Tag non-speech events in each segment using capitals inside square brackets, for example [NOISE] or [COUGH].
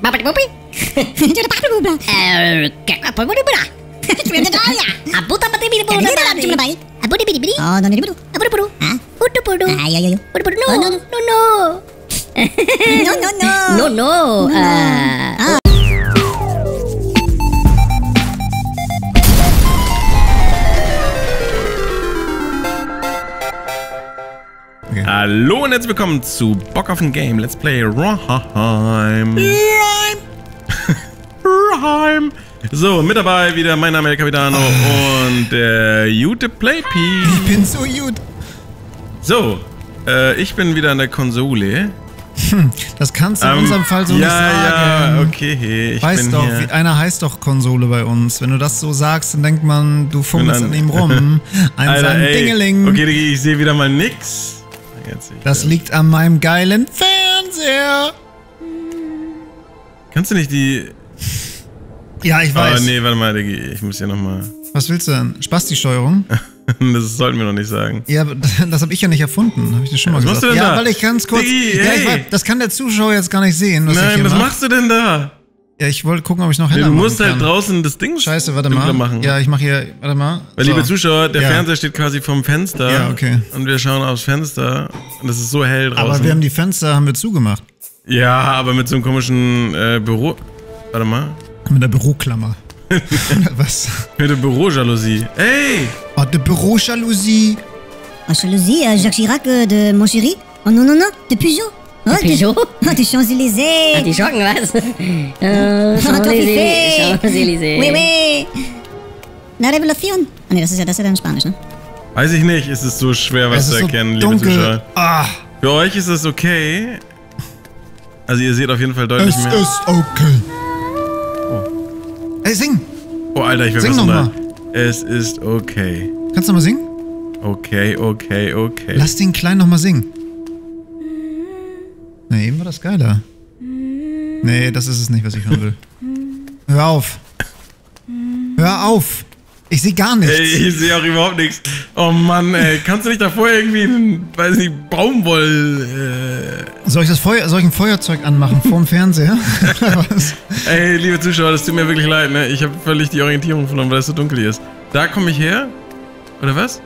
Babidi-bubbi? [LAUGHS] Eh, kakak-babidi-bada. Abuta-badi-bidi-budi-badi. Abudi-bidi-bidi. Oh, no, no, no. Abudu-budu. Hah? Udu-budu. Ah, yo, yo, yo. Udu-budu. No, Oh, no, no. [LAUGHS] no, no. No, no, no. No, no. Ah, Hallo und herzlich willkommen zu Bock auf ein Game. Let's play Rhyme. Rhyme. So, mit dabei wieder mein Name ist Capitano und der Jute Playpie. Ich bin so gut. So, äh, ich bin wieder an der Konsole. Das kannst du in Ähm, unserem Fall so ja, nicht sagen. Ja, okay. Ich Weißt bin doch, hier. einer heißt doch Konsole bei uns. Wenn du das so sagst, dann denkt man, du fummelst an- ihm rum. [LAUGHS] Alter, ey. Dingeling. Okay, ich sehe wieder mal nix. Jetzt ich Das liegt an meinem geilen Fernseher. Kannst du nicht die... Ja, ich Oh, weiß. nee, warte mal, Diggi. Ich muss hier nochmal... Was willst du denn? Spasti-Steuerung? [LAUGHS] Das sollten wir noch nicht sagen. Ja, aber [LAUGHS] das habe ich ja nicht erfunden. Habe ich dir schon mal Was gesagt. machst du denn ja, da? weil ich ganz kurz. Diggi, ja, hey. weiß, das kann der Zuschauer jetzt gar nicht sehen. Nein, was mach. machst du denn da? Ja, ich wollte gucken, ob ich noch Nee, heller du musst halt kann. draußen das Ding Scheiße, warte mal. machen. Ja, ich mache hier. Warte mal. Weil, So. liebe Zuschauer, der Ja. Fernseher steht quasi vorm Fenster. Ja, okay. Und wir schauen aufs Fenster. Und es ist so hell draußen. Aber wir haben die Fenster haben wir zugemacht. ja, aber mit so einem komischen äh, Büro. Warte mal. Mit der Büroklammer. [LAUGHS] Was? Mit der Bürojalousie. Ey! Oh, die Bürojalousie. En jalousie, euh, Jacques Chirac euh, de mon chéri. Oh non, non, non, de Peugeot. Oh, Peugeot? Oh, de Champs-Élysées. Ah, die schocken was? Äh, Oh, Champs-Élysées. Champs-Élysées. Oui, oui. La Revolution. Ah, nee, das ist ja, das ist ja dann Spanisch, ne? Weiß ich nicht, es ist so schwer, was Es zu ist so erkennen, liebe dunkel. Zuschauer. Ah, Für euch ist es okay. Also ihr seht auf jeden Fall deutlich es mehr. ist okay. Ey, sing. oh, Alter, ich will Sing was noch noch Es ist okay. Kannst du noch mal singen? Okay, okay, okay. Lass den Kleinen noch mal singen. Nee, eben war das geiler. Nee, das ist es nicht, was ich hören will. Hör auf. Hör auf. Ich sehe gar nichts. Ey, ich sehe auch überhaupt nichts. Oh Mann, ey. Kannst du nicht davor irgendwie, einen, weiß nicht, Baumwoll... Soll ich, das Feuer, soll ich ein Feuerzeug anmachen vorm Fernseher? [LAUGHS] Äh... Ey, liebe Zuschauer, das tut mir wirklich leid, ne? Ich habe völlig die Orientierung verloren, weil es so dunkel hier ist. Da komme ich her? Oder was?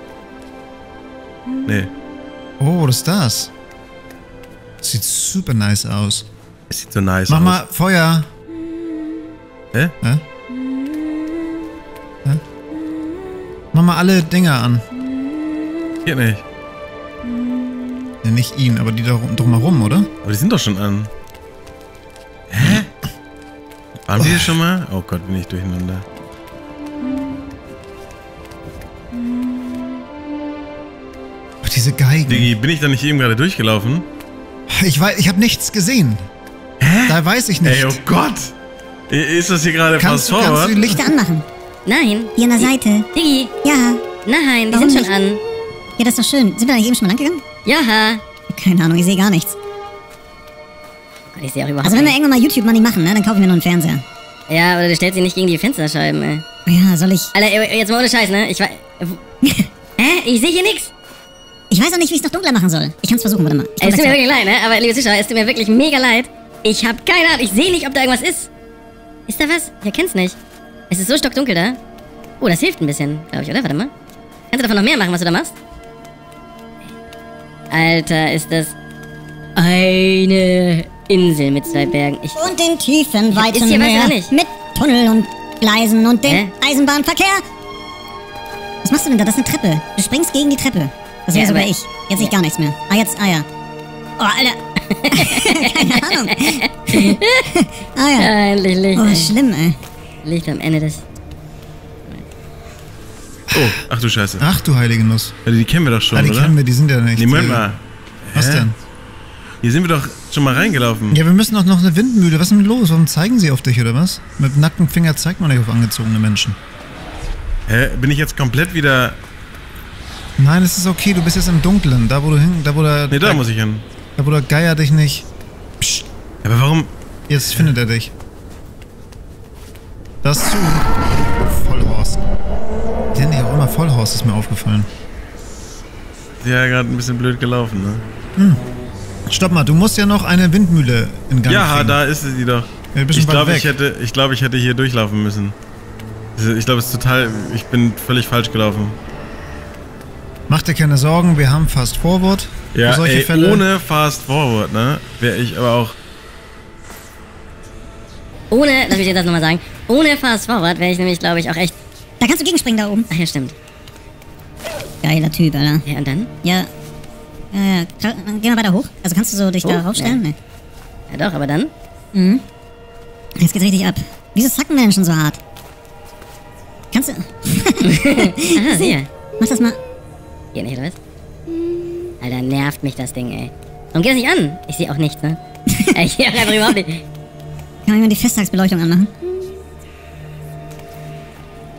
Nee. Oh, was ist das? Sieht super nice aus. Es sieht so nice Mach aus. mal Feuer. Hä? Hä? Hä? Mach mal alle Dinger an. Geht nicht. Ja, nicht ihn, aber die da rum- doch mal rum, oder? Aber die sind doch schon an. Hä? Waren die hier schon mal? Oh Gott, bin ich durcheinander. Oh, diese Geigen. Diggi, bin ich da nicht eben gerade durchgelaufen? Ich weiß, ich habe nichts gesehen. Hä? Da weiß ich nicht. Ey, oh Gott! Ist das hier gerade kannst, fast du, kannst du die Lichter anmachen. Nein. Hier an der Seite. Diggi. Ja. Nein, die Warum sind schon nicht? an. Ja, das ist doch schön. Sind wir da nicht eben schon mal lang gegangen? Ja. Keine Ahnung, ich sehe gar nichts. Ich sehe auch überhaupt Also wenn wir irgendwann mal YouTube Money machen, ne, dann kaufen wir noch einen Fernseher. Ja, aber du stellst sie nicht gegen die Fensterscheiben, ey. Ja, soll ich... Alter, jetzt mal ohne Scheiß, ne? Ich weiß... [LAUGHS] Hä? Ich sehe hier nix. Ich weiß auch nicht, wie ich es noch dunkler machen soll. Ich kann es versuchen, warte mal. Es tut mir wirklich leid, ne? Aber liebe Zuschauer, es tut mir wirklich mega leid. Ich hab keine Ahnung. Ich sehe nicht, ob da irgendwas ist. Ist da was? Ich erkenn's nicht. Es ist so stockdunkel da. Oh, das hilft ein bisschen, glaube ich, oder? Warte mal. Kannst du davon noch mehr machen, was du da machst? Alter, ist das eine Insel mit zwei Bergen. Ich. Und den tiefen, weiten Ist hier Meer mit Tunnel und Gleisen und dem Hä? Eisenbahnverkehr. Was machst du denn da? Das ist eine Treppe. Du springst gegen die Treppe. Das wäre Ja, sogar aber- ich. Jetzt sehe ich gar nichts mehr. Ah, jetzt, ah ja. Oh, Alter. [LAUGHS] Keine Ahnung. ah ja. Ah, endlich Licht. Oh, schlimm, ey. Licht am Ende des... Oh, ach du Scheiße. Ach du heilige Nuss. Ja, die kennen wir doch schon, Ah, die oder? kennen wir, die sind ja nicht. Nee, Moment mal. Was Hä? denn? Hier sind wir doch schon mal reingelaufen. Ja, wir müssen doch noch eine Windmühle. Was ist denn los? Warum zeigen sie auf dich, oder was? Mit nacktem Finger zeigt man nicht auf angezogene Menschen. Hä? Bin ich jetzt komplett wieder... Nein, es ist okay, du bist jetzt im Dunklen. Da, wo du hin, da, wo der, Nee, da muss ich hin. da, wo der Geier dich nicht. Psst, Aber warum... jetzt findet er dich. Das zu. Vollhorst. Die nennen ja auch immer Vollhorst, ist mir aufgefallen. Ja gerade ein bisschen blöd gelaufen, ne? Stopp mal, du musst ja noch eine Windmühle in Gang Ja, kriegen. da ist sie doch. Ja, Ich glaube, ich hätte, ich glaube, ich hätte hier durchlaufen müssen. Ich glaube, es ist total. Ich bin völlig falsch gelaufen. Mach dir keine Sorgen, wir haben Fast Forward. Ja, für solche ey, Fälle. ohne Fast Forward, ne? Wäre ich aber auch. Ohne, lass mich dir das nochmal sagen, ohne Fast Forward wäre ich nämlich, glaube ich, auch echt... Da kannst du gegenspringen da oben. Ach ja, stimmt. Geiler Typ, Alter. Ja, und dann? Ja. Ja, ja. Geh mal weiter hoch. Also kannst du so dich da Oh, raufstellen? Nee. Ja doch, aber dann? Mhm. Jetzt geht's richtig ab. Wieso zacken Menschen so hart? Kannst du. [LAUGHS] Aha, [LAUGHS] sieh. Mach das mal. Geht nicht, oder was? Alter, nervt mich das Ding, ey. Warum geht das nicht an? Ich sehe auch nichts, ne? [LAUGHS] ich sehe auch einfach überhaupt nicht. Kann man mal die Festtagsbeleuchtung anmachen?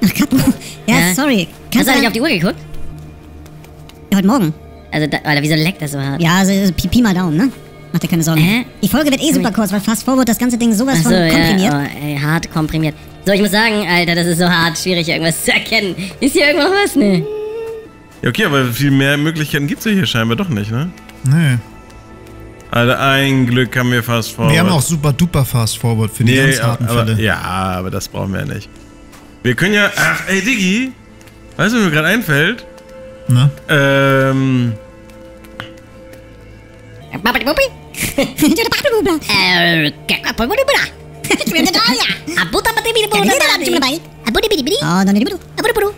Ach, Kapo. Ja, Ja. sorry. Hast Kannst du du eigentlich auf die Uhr geguckt? Ja, heute Morgen. Also, da, Alter, wieso leckt das so hart? Ja, also Pi, Pi mal Daumen, ne? Mach dir keine Sorgen. Hä? Die Folge wird eh super kurz, weil Fast Forward das ganze Ding sowas Achso, von komprimiert. ja, oh, ey, hart komprimiert. So, ich muss sagen, Alter, das ist so hart, schwierig, irgendwas zu erkennen. Ist hier irgendwo was? Nee. Ja, okay, aber viel mehr Möglichkeiten gibt's ja hier scheinbar doch nicht, ne? Nee. Alter, ein Glück haben wir Fast Forward. Wir haben auch super duper Fast Forward für die Nee, ganz harten aber, Fälle. ja, aber das brauchen wir ja nicht. Wir können ja. Ach, ey, Diggi. Weißt du, was mir gerade einfällt? Ne? Ähm. [LAUGHS] Oh, no, no, no. Abudubudu.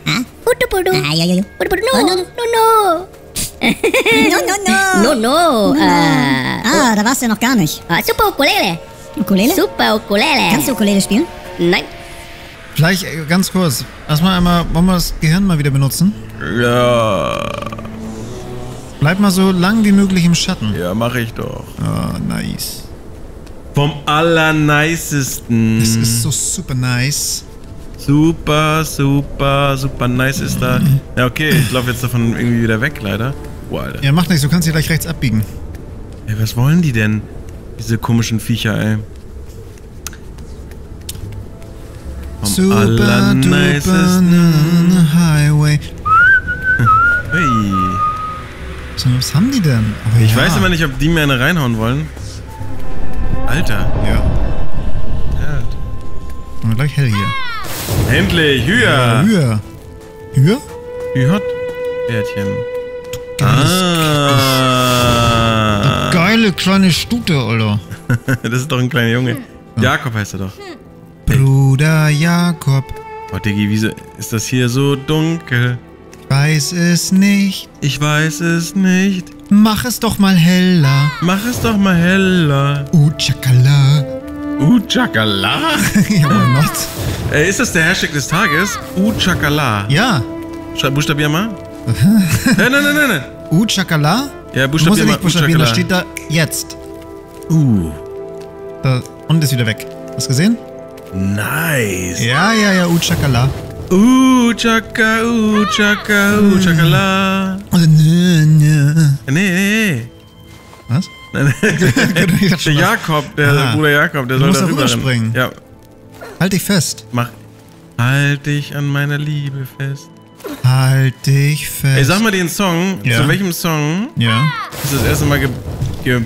Budubudu. Ah, ja, ja, ja. Budubudu. Oh, No, no, no, no. no. No, no, no. No, no. Ah, da warst du ja noch gar nicht. ah, super Ukulele. Ukulele? Super Ukulele. Kannst du Ukulele spielen? Nein. Vielleicht äh, ganz kurz. Erstmal einmal, wollen wir das Gehirn mal wieder benutzen? Ja. Bleib mal so lang wie möglich im Schatten. Ja, mache ich doch. Ah, nice. Vom allernicesten. Es ist so super nice. Super, super, super nice ist da. Ja, okay, ich laufe jetzt davon irgendwie wieder weg, leider. Boah, Alter. Ja, macht nichts, du kannst hier gleich rechts abbiegen. Ey, was wollen die denn? Diese komischen Viecher, ey. Vom Super duper Highway. [LAUGHS] Hey. So, was haben die denn? Aber Ich ja. weiß immer nicht, ob die mir eine reinhauen wollen. Alter. Ja, Ja. und gleich hell hier. Endlich, Hüher. Höher. Höher? Hühot. Bärtchen. Ah. Geile kleine Stute, Alter. [LAUGHS] Das ist doch ein kleiner Junge. Jakob heißt er doch. Bruder Jakob, Oh, Diggi, wieso ist das hier so dunkel? weiß es nicht. Ich weiß es nicht. Mach es doch mal heller. Mach es doch mal heller. Uh, Chakala. Uh, Chakala. [LAUGHS] ja, why not? Äh, ist das der Hashtag des Tages? Uh, Chakala. Ja. Schreib, buchstabier mal. [LAUGHS] nein, nein, nein, nein, nein. Uh, Chakala? Ja, Du musst buchstabier mal. nicht buchstabieren, da Chakala. steht da jetzt. Uh, Da, und ist wieder weg. Hast du gesehen? nice. Ja, ja, ja, uh, Chakala. Uh, Chaka, uh, Chaka, uh, Chakala. Und, nö, nö. Nee, nee. Was? [LAUGHS] Der Jakob, der Ah. Bruder Jakob, der Du soll da da rüber rüberspringen. Ja, Halt dich fest. mach. Halt dich an meiner Liebe fest. Halt dich fest. Ey, sag mal den Song. Ja. Zu welchem Song Ja. ist das erste Mal ge ge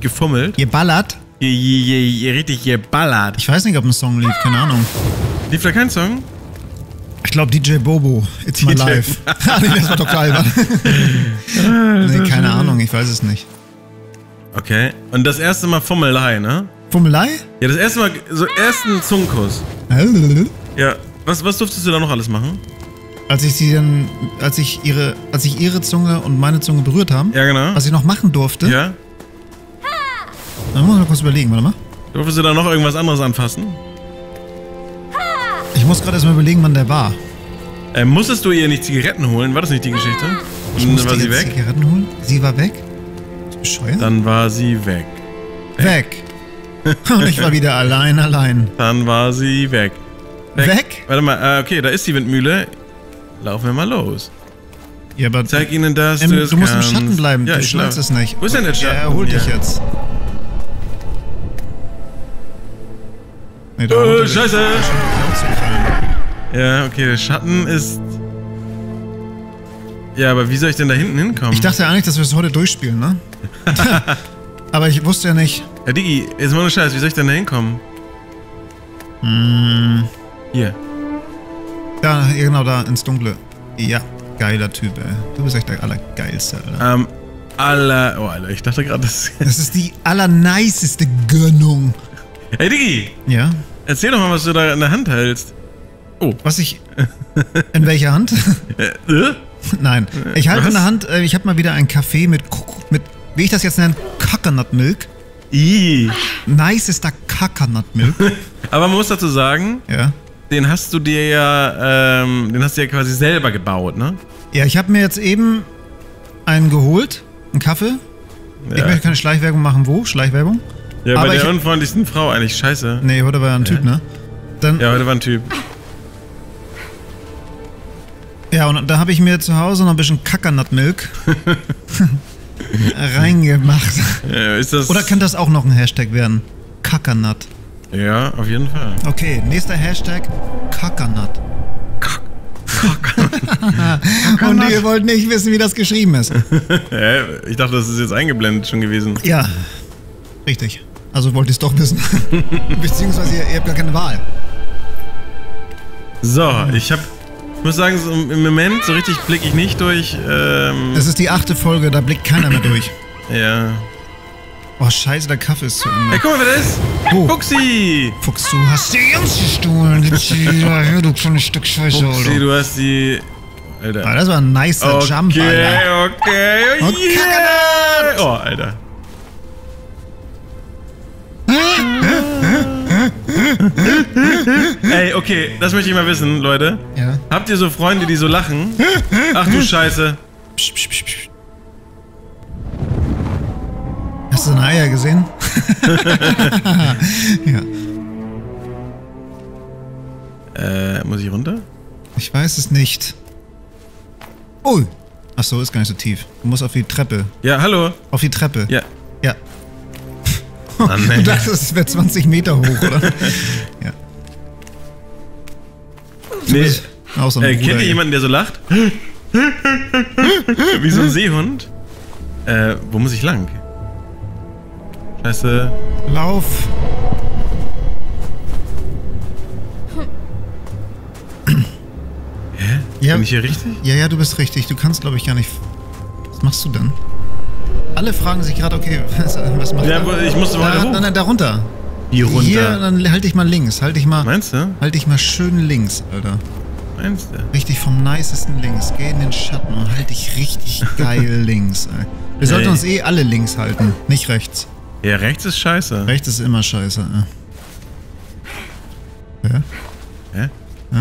gefummelt? Ihr ballert? Je, je, je, richtig geballert. Ich weiß nicht, ob ein Song lief, keine Ahnung. Lief da kein Song? Ich glaube DJ Bobo, It's My [LAUGHS] DJ Life. [LAUGHS] Ah, nee, das war doch albern. nee, keine Ahnung, ich weiß es nicht. Okay. Und das erste Mal Fummelei, ne? Fummelei? Ja, das erste Mal, so ersten Zungenkuss. [LAUGHS] Ja. Was, was durftest du da noch alles machen? Als ich sie dann, als ich ihre, als ich ihre Zunge und meine Zunge berührt haben, Ja, genau. was ich noch machen durfte, Ja? dann muss ich mal kurz überlegen, warte mal. Durftest du da noch irgendwas anderes anfassen? Ich muss gerade erstmal überlegen, wann der war. Äh, musstest du ihr nicht Zigaretten holen? War das nicht die Geschichte? Ich Und musste dann war sie weg? Zigaretten holen. Sie war weg? Bescheuert? Dann war sie weg. weg. Und ich war wieder allein, allein. Dann war sie weg. Weg? Warte mal, äh, okay, da ist die Windmühle. Laufen wir mal los. Ja, aber Zeig ihnen, dass Ähm, du du musst im. Schatten bleiben, Ja, du ich schnallst es nicht. Wo ist denn der Schatten? Ja, er holt dich Hier. jetzt. Nee, Oh. Scheiße! Ja, okay, der Schatten ist... Ja, aber wie soll ich denn da hinten hinkommen? Ich dachte eigentlich, dass wir es heute durchspielen, ne? [LAUGHS] aber ich wusste ja nicht. Ja, Digi, jetzt mal nur Scheiß, wie soll ich denn da hinkommen? Hier. Da, ja, genau, da ins Dunkle. Ja, geiler Typ, ey. Du bist echt der Allergeilste, Alter. Ähm, aller. Oh, Alter, ich dachte gerade, das. Das ist die allerniceste Gönnung. Hey, Diggi! Ja? Erzähl doch mal, was du da in der Hand hältst. Was ich. In welcher Hand? [LAUGHS] Äh, äh? Nein. Ich halte in der Hand, äh, ich habe mal wieder einen Kaffee mit, mit, wie ich das jetzt nenne, Coconut Milk. Ih. Nicester Coconut Milk. [LAUGHS] Aber man muss dazu sagen, ja. den hast du dir ja, ähm, den hast du ja quasi selber gebaut, ne? Ja, ich habe mir jetzt eben einen geholt. Einen Kaffee. Ich Ja, möchte keine Schleichwerbung machen. Wo? Schleichwerbung? ja bei aber der ich- unfreundlichsten Frau eigentlich. Scheiße. Nee, heute war ja ein Typ, ne? Dann, ja. Ja, heute war ein Typ. und da habe ich mir zu Hause noch ein bisschen Coconut Milk [LAUGHS] reingemacht. Ja. Oder kann das auch noch ein Hashtag werden? Coconut. Ja, auf jeden Fall. Okay, nächster Hashtag Coconut. [LAUGHS] Und ihr wollt nicht wissen, wie das geschrieben ist. [LAUGHS] Ich dachte, das ist jetzt eingeblendet schon gewesen. Ja, richtig. Also wollt ihr es doch wissen. [LAUGHS] Beziehungsweise ihr, ihr habt gar keine Wahl. So, ich hab. Ich muss sagen, so im Moment so richtig blicke ich nicht durch. Ähm, Es ist die achte Folge, da blickt keiner mehr durch. ja. Oh, scheiße, der Kaffee ist zu Hey, Ende. guck mal, wer das ist! Wo? Fuxi! Fuchs, du hast die Jungs gestohlen. Ja, du kleines Stück Scheiße, Fuxi, Alter. du hast die. Alter. Ah, das war ein nicer Jump, Okay, Alter. okay, Und yeah. Oh, Alter. Ey, okay, das möchte ich mal wissen, Leute. Ja. Habt ihr so Freunde, die so lachen? Ach du Scheiße. Psch, psch, psch, psch. Hast du seine Eier gesehen? [LAUGHS] ja. Äh, muss ich runter? Ich weiß es nicht. Oh. Ach so, ist gar nicht so tief. Du musst auf die Treppe. Ja, hallo. Auf die Treppe. Ja. Ja. Mann, [LAUGHS] Du dachtest, es wäre 20 Meter hoch, oder? [LAUGHS] ja. Nee. Ein Äh, kennt ihr jemanden, der so lacht? [LAUGHS] Wie so ein Seehund? Äh, wo muss ich lang? Scheiße. Lauf. Hä? Ja. Bin ich hier richtig? Ja, ja, du bist richtig. Du kannst, glaube ich, gar nicht. Was machst du denn? Alle fragen sich gerade, okay, [LAUGHS] was, was macht Ja, er? ich musste da, weiter hoch. Nein, nein, da runter. Hier runter. Hier, dann halte ich mal links. Halte ich mal, Meinst du? halte ich mal schön links, Alter. Meinst du? Richtig vom nicesten links. Geh in den Schatten und halte dich richtig [LAUGHS] geil links, ey. Wir sollten Ey. uns eh alle links halten, nicht rechts. Ja, rechts ist scheiße. Rechts ist immer scheiße, ey. Ja? Hä? Ja?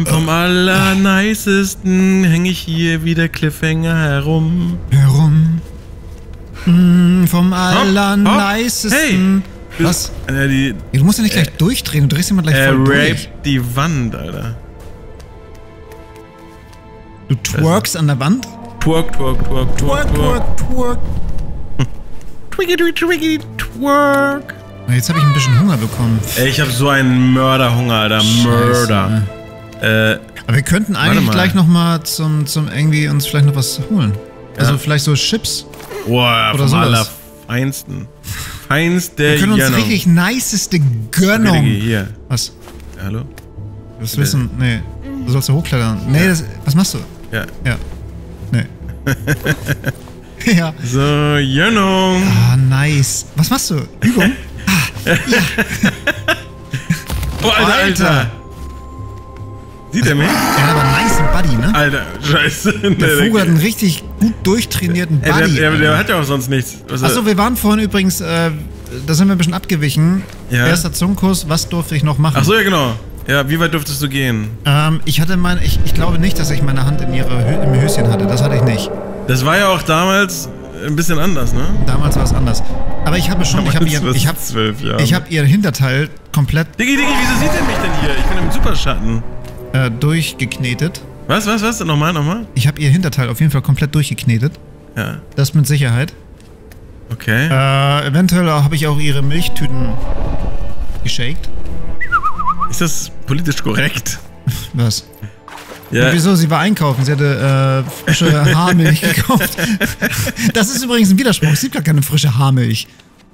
Hm, vom allernicesten hänge ich hier wie der Cliffhanger herum. Herum. Mm, vom Hopp, Hey! allernicesten. Was? Äh, die, Ja, du musst ja nicht gleich durchdrehen, du drehst immer gleich er voll durch. raped die Wand, Alter. Du twerkst an der Wand? Twerk, twerk, twerk, twerk, twerk. twerk. Twiggity, twiggity, twerk. Na, [LAUGHS] Jetzt habe ich ein bisschen Hunger bekommen. Ey, ich hab so einen Mörderhunger, Alter. Mörder. Äh, Aber wir könnten eigentlich mal. gleich nochmal zum, zum irgendwie uns vielleicht noch was holen. Also vielleicht so Chips. boah, Oder vom allerfeinsten. Feinste Wir können uns Gönnung. richtig niceste Gönnung. Hier. Was? Ja, hallo? Das wissen. Nee. Du sollst da hochklettern. Nee, das, was machst du? Ja. Ja. Nee. [LAUGHS] ja. So, Gönnung. Ah, nice. Was machst du? Übung? [LAUGHS] [LAUGHS] Oh, Alter, Alter. Sieht er mich? Er hat aber einen nice Buddy, ne? Alter, scheiße. Der Vogel hat einen richtig gut durchtrainierten Ey, Buddy. der, der, der hat ja auch sonst nichts. Achso, wir waren vorhin übrigens, äh, da sind wir ein bisschen abgewichen. Ja. Erster Zungenkurs, was durfte ich noch machen? Ach so, ja, genau. Ja, wie weit durftest du gehen? Ähm, ich hatte meine, ich, ich glaube nicht, dass ich meine Hand in ihre Hö im Höschen hatte. Das hatte ich nicht. Das war ja auch damals ein bisschen anders, ne? Damals war es anders. Aber ich habe schon, ich habe ihr, ich habe, Jahre. ich habe ihr Hinterteil komplett Diggi, Diggi, wieso sieht er mich denn hier? Ich bin im Superschatten. Äh, durchgeknetet. Was, was, was? Nochmal, nochmal? Ich habe ihr Hinterteil auf jeden Fall komplett durchgeknetet. Ja. Das mit Sicherheit. Okay. Äh, eventuell habe ich auch ihre Milchtüten geshakt. Ist das politisch korrekt? Was? Ja. Und wieso? Sie war einkaufen. Sie hatte äh, frische [LAUGHS] Haarmilch gekauft. Das ist übrigens ein Widerspruch. Es gibt gar keine frische Haarmilch.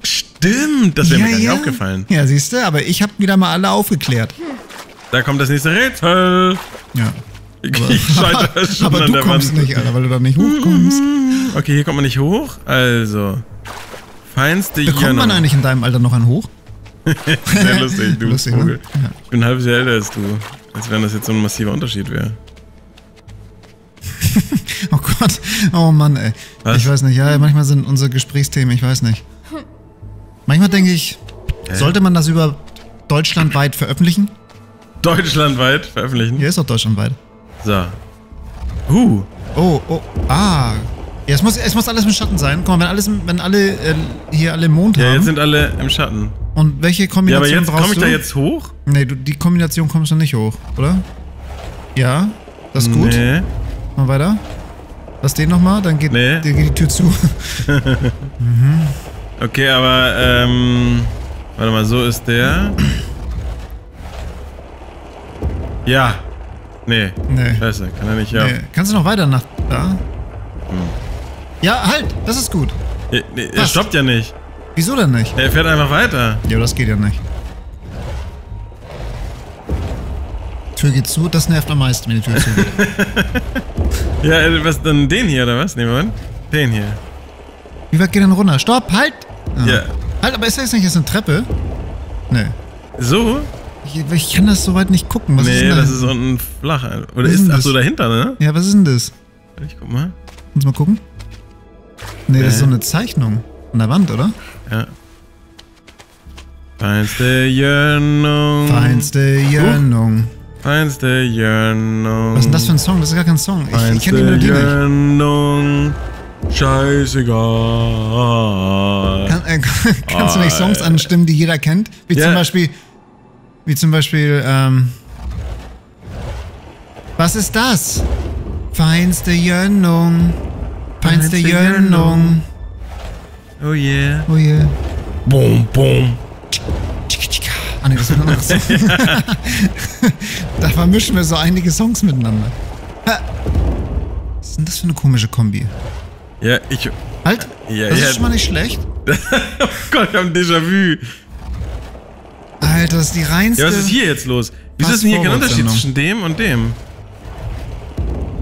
Stimmt, das wäre mir gar nicht aufgefallen. Ja, siehst du, aber ich habe wieder mal alle aufgeklärt. Da kommt das nächste Rätsel. Ja. Ich [LAUGHS] scheitere [LAUGHS] schon aber an du der kommst Wand. nicht, Alter, weil du da nicht hochkommst. [LAUGHS] Okay, hier kommt man nicht hoch. Also. Feinste Bekommt man Jönner. eigentlich in deinem Alter noch einen hoch? Sehr lustig, du Lustig, Vogel. ne? Ja. Ich bin halbes Jahr älter als du. Als wenn das jetzt so ein massiver Unterschied wäre. Oh Gott, oh Mann, ey. Was? Ich weiß nicht, ja, manchmal sind unsere Gesprächsthemen, ich weiß nicht. Manchmal denke ich, sollte man das über deutschlandweit veröffentlichen? Deutschlandweit veröffentlichen. Hier ist doch deutschlandweit. So. Uh. Oh, oh, ah. Ja, es muss, es muss alles im Schatten sein. Guck mal, wenn, alles, wenn alle äh, hier alle Mond Ja, haben. jetzt sind alle im Schatten. und welche Ja, aber Kombination jetzt komme ich du? da jetzt hoch? Nee, du, die Kombination kommst du nicht hoch, oder? Ja, das ist gut. Nee. Mal weiter. Lass den nochmal, dann geht, Nee. dann geht die Tür zu. [LAUGHS] Okay, aber, ähm. Warte mal, so ist der. Ja. Nee. Nee. Scheiße, kann er nicht, ja. Nee. Kannst du noch weiter nach da? Ja, halt, das ist gut. Nee, nee, er stoppt ja nicht. Wieso denn nicht? Er fährt einfach weiter. Ja, das geht ja nicht. Tür geht zu, das nervt am meisten, wenn die Tür zugeht. [LAUGHS] Ja, äh, was dann den hier oder was? Nee, Moment. Den hier. Wie weit geht denn runter? Stopp, halt! Ah. Ja. Halt, aber ist das nicht jetzt eine Treppe? Nee. So? Ich, ich kann das soweit nicht gucken. Was ist nee, denn das ist unten flach. Oder Was ist ist, ach das? so, dahinter, ne? Ja, was ist denn das? Ich guck mal. Uns mal gucken. Nee, das ist Nee. so eine Zeichnung an der Wand, oder? Ja. Feinste Jörnung. Feinste Jörnung. Feinste Jörnung. Was ist denn das für ein Song? Das ist gar kein Song. Ich, ich kenne die Melodie nicht. Jörnung. Scheißegal. Kann, äh, [LAUGHS] kannst du nicht Songs anstimmen, die jeder kennt? Wie Ja. zum Beispiel. Wie zum Beispiel, ähm. Was ist das? Feinste Jörnung. Feinste Feinste Jörnung. Oh yeah. Oh yeah. Boom, boom. Ah, nee, das ist ein anderes da vermischen wir so einige Songs miteinander. Ha. Was ist denn das für eine komische Kombi? Ja, ich. Halt! Ja, das ja. ist schon mal nicht schlecht. [LAUGHS] Oh Gott, ich hab ein Déjà-vu. Alter, das ist die reinste. Ja, was ist hier jetzt los? Wieso ist denn hier kein Unterschied zwischen dem und dem?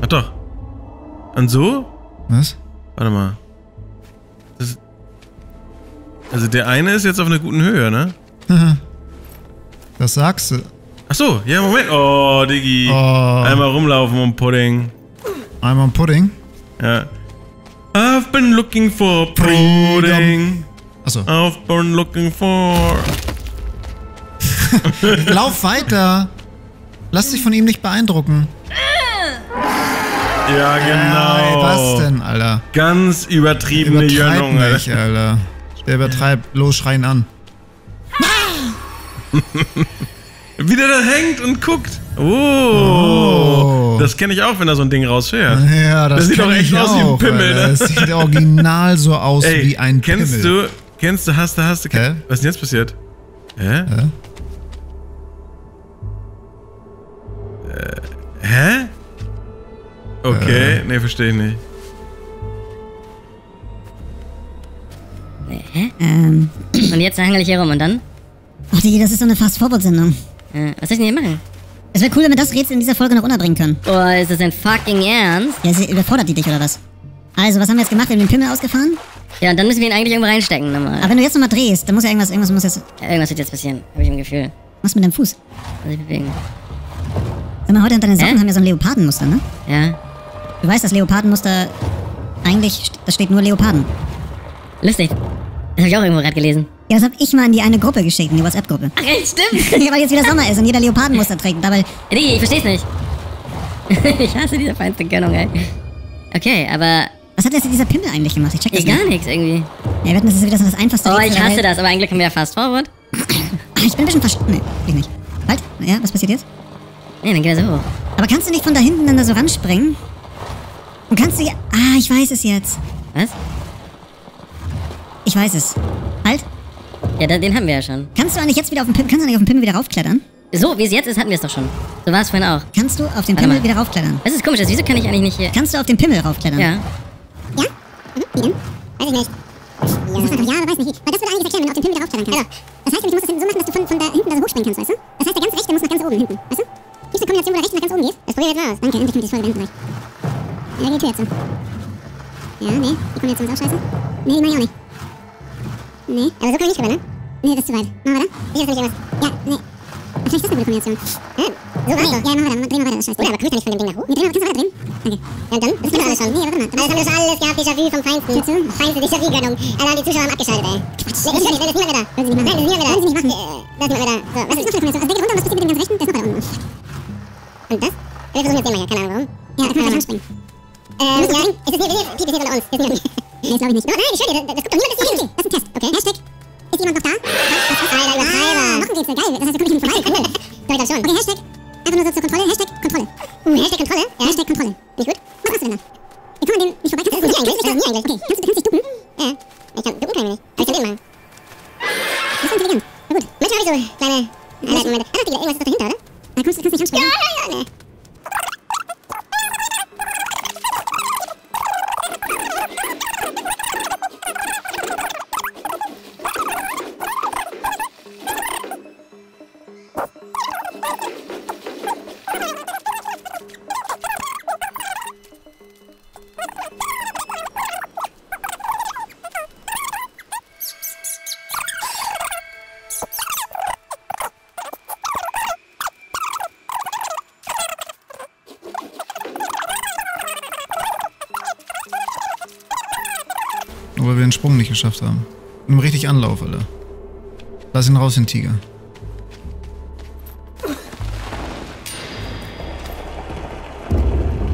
Ach doch. Und so? Was? Warte mal. Das, also der eine ist jetzt auf einer guten Höhe, ne? [LAUGHS] Das sagst du. Ach so, ja, Moment. Oh, Diggi. Oh. Einmal rumlaufen um Pudding. Einmal Pudding. Ja. I've been looking for pudding. Achso. I've been looking for... [LAUGHS] Lauf weiter. Lass dich von ihm nicht beeindrucken. Ja, genau. Ey, was denn, Alter? Ganz übertriebene Jönung, nicht, Alter. Der übertreibt. Los, schreien an. [LAUGHS] Wie der da hängt und guckt. Oh. Oh. Das kenne ich auch, wenn da so ein Ding rausfährt. Ja, das, Das sieht doch echt aus wie ein auch, Pimmel, Alter. ne? Das sieht original so aus Ey, wie ein kennst Pimmel. du, kennst du, hast du, hast du, Hä? was ist denn jetzt passiert? Hä? Hä? Okay, Äh. nee, verstehe ich nicht. Ähm, Und jetzt hangel ich hier rum und dann? ach Digi, das ist so eine Fast-Forward-Sendung. Äh, was soll ich denn hier machen? Es wäre cool, wenn wir das Rätsel in dieser Folge noch unterbringen können. Oh, ist das denn fucking ernst? Ja, sie überfordert die dich oder was? Also, was haben wir jetzt gemacht? Wir haben den Pimmel ausgefahren. Ja, und dann müssen wir ihn eigentlich irgendwo reinstecken nochmal. Aber wenn du jetzt nochmal drehst, dann muss ja irgendwas, irgendwas muss jetzt. Ja, irgendwas wird jetzt passieren, habe ich im Gefühl. Was mit deinem Fuß? Muss ich bewegen. Sag mal, heute unter den Socken Hä? haben wir so ein Leopardenmuster, ne? Ja, Du weißt, das Leopardenmuster. Eigentlich, st- da steht nur Leoparden. lustig. Das habe ich auch irgendwo gerade gelesen. Ja, das hab ich mal in die eine Gruppe geschickt, in die WhatsApp-Gruppe. Ach, echt, stimmt. [LAUGHS] ja, weil jetzt wieder Sommer ist und jeder Leopardenmuster trägt. Dabei, Digi, ich versteh's nicht. [LAUGHS] ich hasse diese feinste Gönnung, ey. Okay, aber was hat jetzt dieser Pimmel eigentlich gemacht? Ich check das eh, gar nicht. nichts irgendwie. Ja, wetten, das ist wieder so das einfachste Oh, ich hasse das, aber eigentlich können wir ja fast forward. Ich bin ein bisschen versch... Nee, ich nicht. Halt, ja, was passiert jetzt? Nee, dann geht er so hoch. Aber kannst du nicht von da hinten dann da so ranspringen? Und kannst du ja... Ah, ich weiß es jetzt. Was? Ich weiß es. Halt. Ja, den haben wir ja schon. Kannst du eigentlich jetzt wieder auf den Pimmel... Kannst du nicht auf den Pimmel wieder raufklettern? So, wie es jetzt ist, hatten wir es doch schon. So war es vorhin auch. Kannst du auf den Pimmel wieder raufklettern? Das ist komisch, das- wieso kann ich eigentlich nicht hier... Kannst du auf den Pimmel raufklettern? Ja. Ja? Mhm. Wie denn? Weiß ich nicht. Ja, das ist einfach, ja, weiß nicht. Weil das würde eigentlich erklären, wenn du auf den Pimmel wieder raufklettern kannst. Das heißt, du musst das so machen, dass du von, von da hinten da so hochspringen kannst, weißt du? Das heißt, der ganz rechte muss nach ganz oben hinten, weißt du? Gibt's eine Kombination, wo der rechte nach ganz oben geht? Das probier jetzt mal aus. Danke, endlich wir die Folge beenden gleich. Ja, geht Tür jetzt so. Ja, nee, die Kombination ist auch scheiße. Nee, die mach ich auch nicht. Nee, aber so komm ich nicht rüber, ne? Nee, das ist zu weit. Machen wir da? Ich weiß nicht irgendwas. Ja, nee. Ach, Vielleicht ist das eine gute Kombination. Hä? So weit? Ja, machen wir da. Drehen wir weiter, das ist scheiße. Oder, aber kommst du nicht von dem Ding nach oben? Nee, drehen wir, kannst du weiter drehen? Danke. Ja, und dann? Das ist alles schon. Nee, warte mal. Das haben wir schon alles gehabt, Déjà-vu vom Feinsten. Feinste Déjà-vu-Gönnung. Haben die Zuschauer haben abgeschaltet, ey. Quatsch. Nee, das ist nicht, das ist niemand mehr da. Wollen sie nicht machen? Nein, das ist niemand mehr da. Wollen sie nicht machen? Da ist niemand mehr da. So, was ist das für eine Kombination? Also, geht runter was passiert mit dem ganz rechten? Der ist noch weiter unten. Und das? Wir versuchen jetzt den mal hier, keine Ahnung warum. Ja, da kann man gleich anspringen. Ähm, ist das hier, hier, Piep ist hier unter uns. Hier ist niemand. [LAUGHS] Nee, das glaube ich nicht. Nein, ich schwör dir, das, das guckt doch niemand bis hierhin. Das ist ein Test, okay? Hashtag. Ist jemand noch da? Ist Alter, Übertreiber. Noch ein Rätsel, geil. Das heißt, da komm ich nicht vorbei. Doch, ich glaub schon. Okay, Hashtag. Einfach nur so zur Kontrolle. Hashtag Kontrolle. Uh, Hashtag Kontrolle? Ja, Hashtag Kontrolle. Nicht gut? Was machst du denn da? Wie kommen wir dem nicht vorbei? Kannst das ist mir eigentlich. Das ist mir eigentlich. Okay, kannst du, kannst dich ducken? Ja. Ich kann, ducken kann ich nicht. Aber ich kann den machen. Das ist intelligent. Na gut. Manchmal habe ich so kleine Einleitmomente. Ah, irgendwas ist doch dahinter, oder? Da kommst du, kannst du nicht anspringen. Ja, ja, ja, nee. Sprung nicht geschafft haben. Nimm richtig Anlauf, Alter. Lass ihn raus, den Tiger.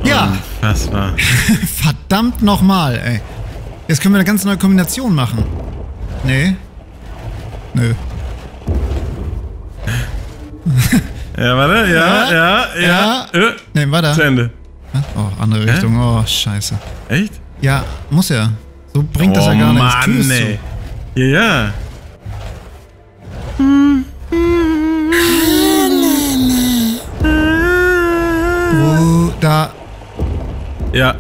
Ja, Was war? [LAUGHS] verdammt nochmal, ey. Jetzt können wir eine ganz neue Kombination machen. Nee. Nö. Ja, warte, ja, ja, ja. Ja. Äh, Nee, weiter. zu Ende. Oh, andere Richtung. Oh, scheiße. Echt? Ja, muss ja. So bringt das ja gar nichts. Oh Mann, zu. ey. Ja, ja. Wo, da, Ja,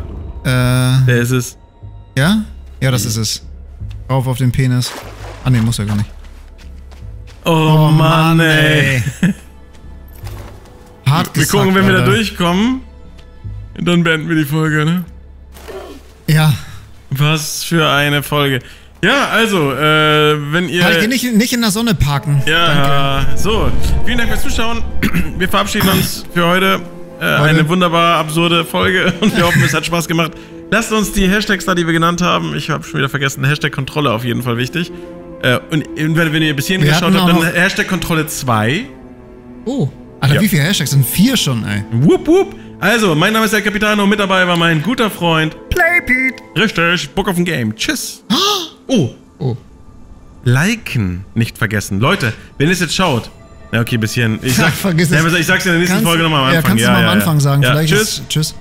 äh, der ist es. ja? Ja, das ist es. Rauf auf den Penis. Ah, nee, muss ja gar nicht. Oh, Mann, ey. [LAUGHS] Hart Wir gesagt, gucken, wenn wir da Alter. durchkommen. Dann beenden wir die Folge, ne? Ja. Was für eine Folge. Ja, also, äh, wenn ihr. Halt, nicht, nicht in der Sonne parken. Ja, so. Vielen Dank fürs Zuschauen. Wir verabschieden [CLEARS THROAT] uns für heute. Äh, eine wunderbar absurde Folge [LAUGHS] und wir hoffen, es hat Spaß gemacht. Lasst uns die Hashtags da, die wir genannt haben. Ich habe schon wieder vergessen. Hashtag Kontrolle auf jeden Fall wichtig. Äh, und wenn, ihr bis hierhin Wir geschaut habt, dann Hashtag Kontrolle 2. Oh. Alter, Ja. wie viele Hashtags sind? Vier schon, ey. Wupp, wupp. Also, mein Name ist der Capitano. Mit dabei war mein guter Freund. Playpete. Richtig, Book of the Game. Tschüss. [GASPS] Oh, Oh. liken nicht vergessen. Leute, wenn ihr es jetzt schaut. Ja, okay, bis hierhin. Ich, Ja, [LAUGHS] sag, es. Ja, ich sag's in der nächsten Kannst- Folge nochmal am Ja, Anfang. kannst du mal am Anfang sagen. Ja, Vielleicht tschüss. ist, tschüss.